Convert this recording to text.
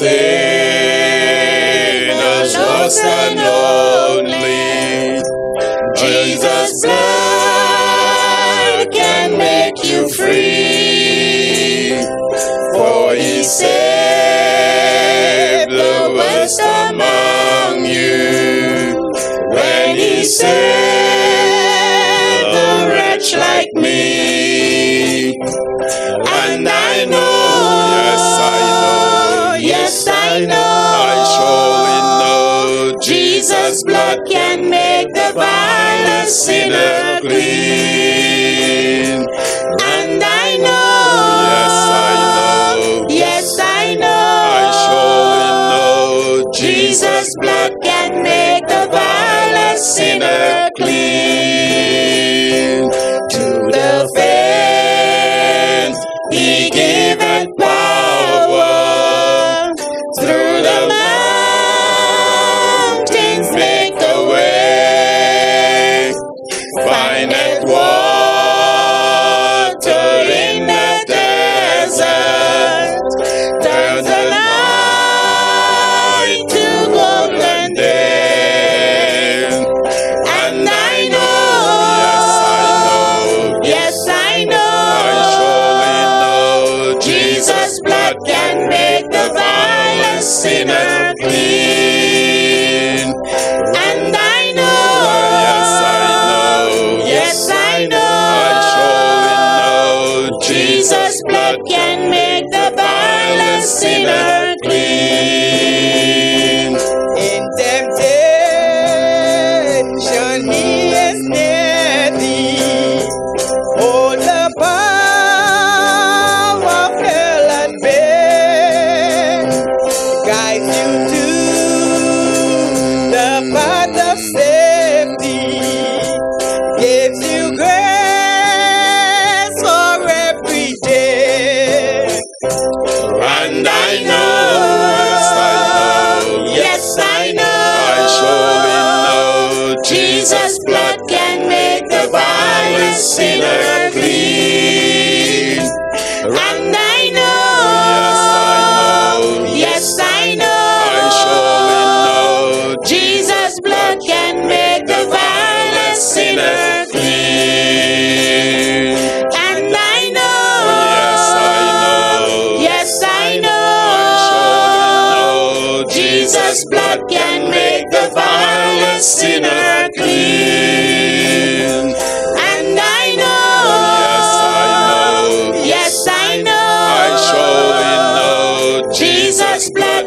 Sinners lost and lonely. Jesus' blood can make you free. For he saved the worst among you. When he sinner clean. Sinner clean. And I know, yes, I know, yes, I know, I surely know, Jesus' blood can make the vilest sinner You to the path of safety. Gives you grace for every day. And I know, yes, I know, yes, I know, I surely know, Jesus' blood Jesus' blood can make the vilest sinner clean. And I know, oh, yes, I know, yes, I know, I surely know, Jesus' blood